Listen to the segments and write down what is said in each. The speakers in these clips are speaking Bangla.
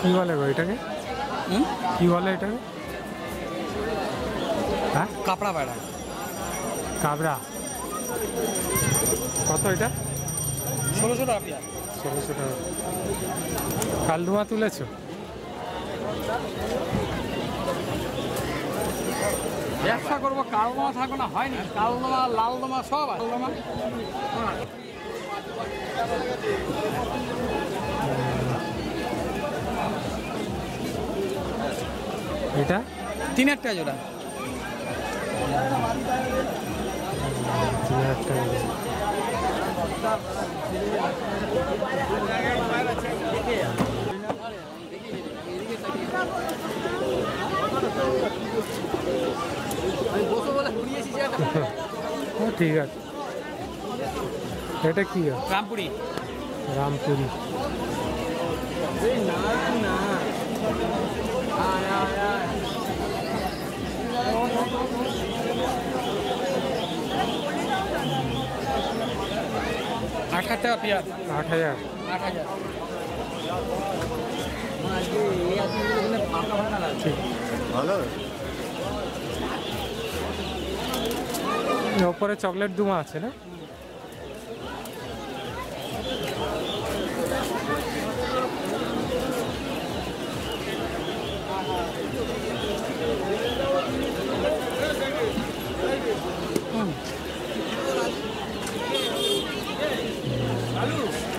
কি বলে গো এটাকে? কি বলে এটাকে? হ্যাঁ? কাপড়া পায়রা কাবরা কত এটা? ষোলোশো টাকা পেয়ার ষোলোশো টাকা। কালদুমা তুলেছো? ব্যবসা করব কালদমা থাকবে না হয়নি। কালদমা লালদমা সব আছে। এটা? তিন একটা জোড়া। তিন হাজার টাকা ঠিক আছে। এটা কি? রামপুরি। রামপুরি। হাজার টাকা পেয়ার আট হাজার। আট হাজার। ওপরে চকলেট দুমা আছে না?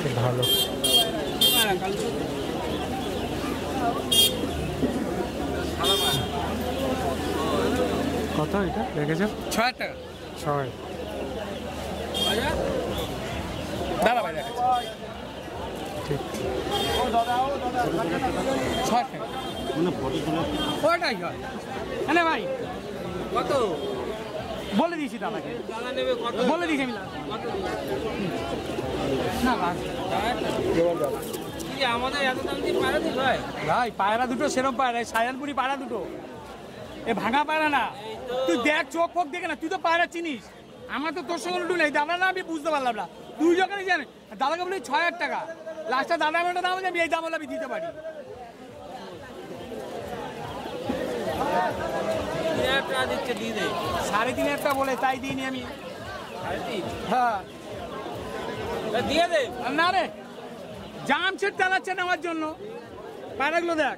খুব ভালো। কত এটা দেখেছ ছয় টাকা। ছয়। দাদা ভাই ঠিক। ছ হাজার টাকা কয়টাই হয়? হ্যাঁ ভাই কত? বলে দিয়েছি দাদাকে বলে দিয়েছি আমি না আমাদের এত দাম পায়রা ভাই পায়রা দুটো সেরম পায়রা। সায়ানপুরি পায়রা দুটো। এ ভাঙা পায়রা না। তুই দেখ চোখ ফোক দেখে না। তুই তো পায়রা চিনিস। আমার তো তোর সঙ্গে নেই। দাদা না আমি বুঝতে পারলাম না। তুই যখন জানি দাদাকে বলি ছয় হাজার টাকা। লাস্টে দাদা আমার দাম আছে, আমি এই দাম হলে আমি দিতে পারি। হাজার টাকা দিচ্ছে দিয়ে দে। সাড়ে তিন হাজার বলে তাই দিইনি আমি। হ্যাঁ। দিয়ে দে। না রে জাম ছেট চালাচ্ছে নেওয়ার জন্য। পায়রাগুলো দেখ।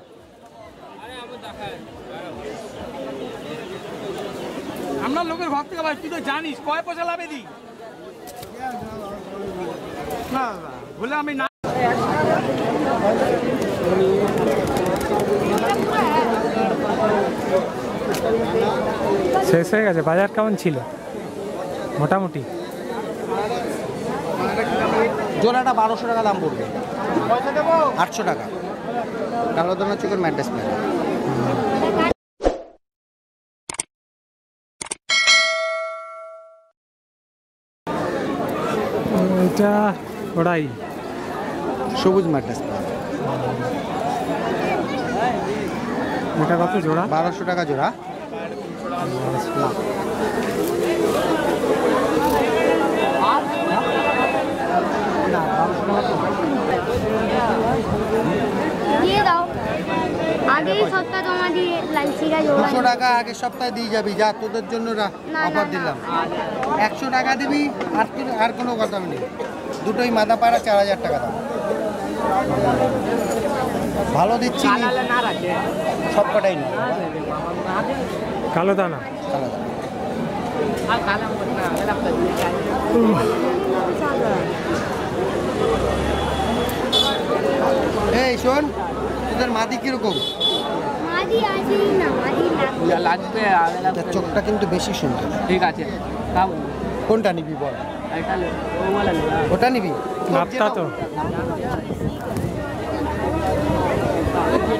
আমরা লোকের ঘর থেকে ভাই তুই তো জানিস কয় পয়সা লাভে দিই? না না, বলে আমি না শেষ হয়ে গেছে। বাজার কেমন ছিল? মোটামুটি। জোড়াটা বারোশো টাকা দাম পড়বে। আটশো টাকা। কালো দানা চোখের ম্যাড্রেস এটা ওরাই সবুজ ম্যাড্রেস প্যান্ট এটা কত জোড়া? বারোশো টাকা জোড়া। দিয়ে দাও। আগেই সপ্তাহ জমা দিয়ে লালচিরা জোড়া দুশো টাকা আগের সপ্তাহে দিয়ে যাবি যা তোদের জন্য অফার দিলাম। একশো টাকা দিবি আর কি- আর কোনো কথা নেই। দুটোই মাথা পাড়া চার হাজার টাকা দাম। ভালো দিচ্ছি সব কটাই নেই। কালো দানা এই শোন তোদের মাদি কীরকম চোখটা কিন্তু বেশি সুন্দর ঠিক আছে কোনটা নিবি বল ওটা নিবি নাপতা তো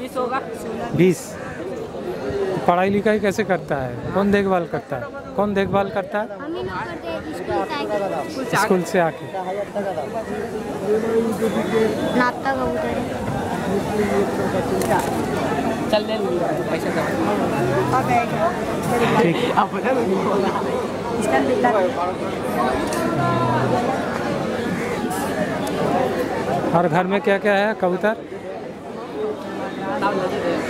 बीस होगा। बीस? पढ़ाई लिखाई कैसे करता है? कौन देखभाल करता है? कौन देखभाल करता है? स्कूल से आके। स्कूल से आके। नापता कबूतर चल ले पैसा ठीक। और घर में क्या क्या है कबूतर?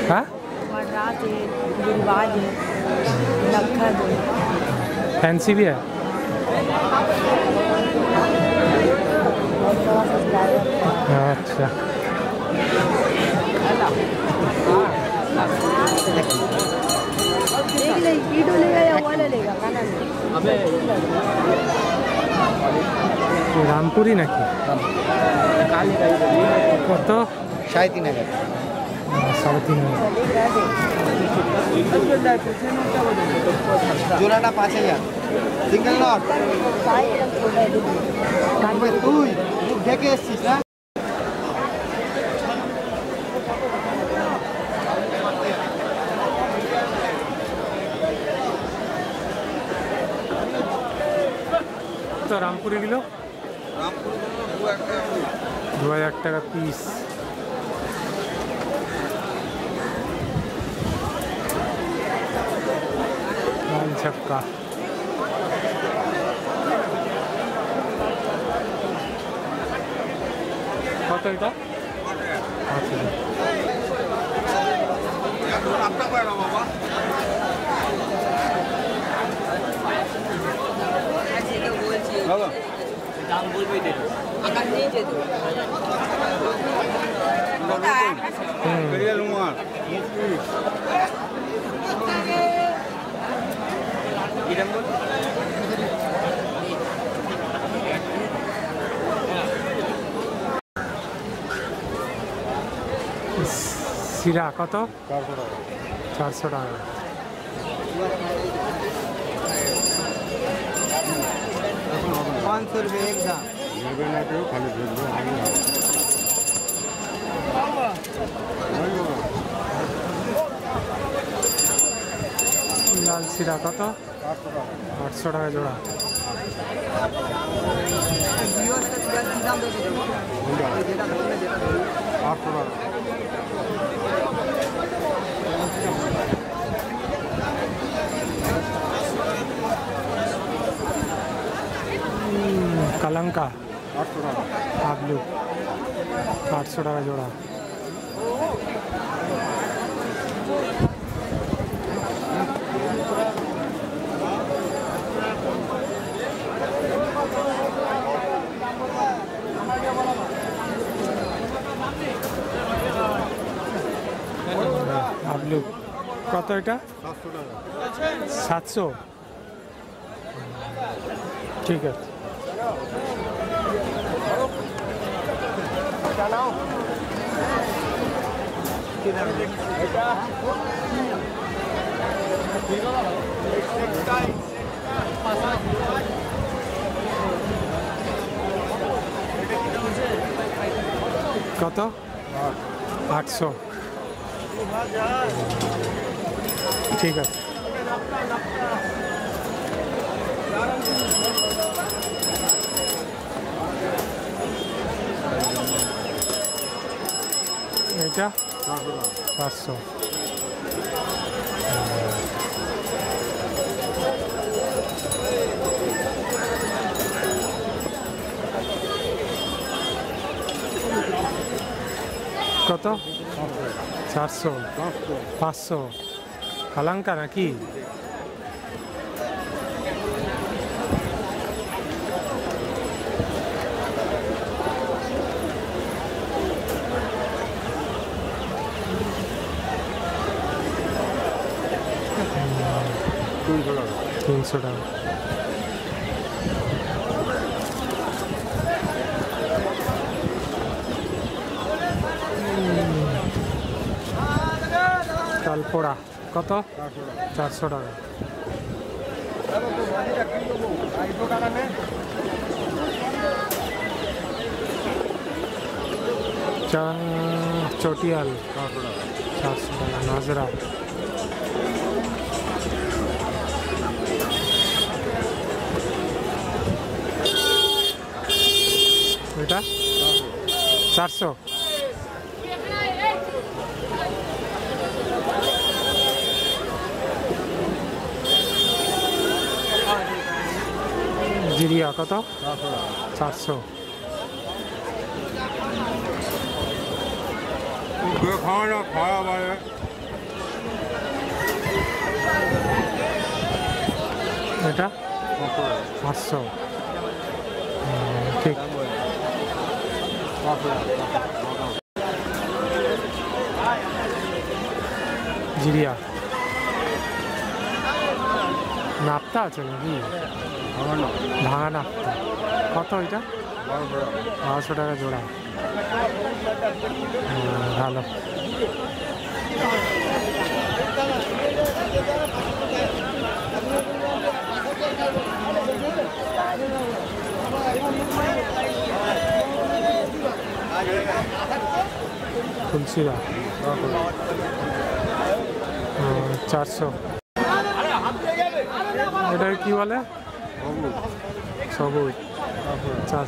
हाँ मद्रास है गुलबाज है नखद है फैंसी भी है अच्छा देख ले ईटो लेगा या वाला लेगा खाना नहीं ये रामपुरी নাকি কত সাড়ে তিন হাজার সাড়ে তিন জোড়াটা পাঁচ হাজার। সিঙ্গেল নট তুই। ঢেকে এসছিস না? তো রামপুরি গুলো দু হাজার টাকা। পিস 체육관 호텔다? 호텔 야돈 앞다고 해라 봐봐 나가. 난 뭘비 되려? 음. 아까 네 니제 되려 음. 음. 그래 롱아. 목표 সিরা কত? চারশো টাকা। পাঁচশো রুপিয়া এক দাম নেবে না খালি দেখবে আমি লাল সিরা কত? আটশো টাকা জোড়া কালাঙ্কা আবলু আটশো টাকা জোড়া আবলু কত এটা? সাতশো। ঠিক আছে। কত আটশো ঠিক আছে এটা চারশো কত? চারশো পাঁচশো। কালাঙ্কা নাকি? তিনশো টাকা। তালপোড়া কত? চারশো টাকা। চটিয়াল। চারশো টাকা নাজরা। এটা? চারশো। জিরিয়া কত চারশো এটা পাঁচশো হুম, ঠিক জিরিয়া নাপ্তা আছে নাকি ভাঙা নাপ্তা কত এটা? বারোশো টাকা জোড়া। হুম, ভালো। তুলসিরা। হুম, চারশো। এটা কি বলে? सबै चार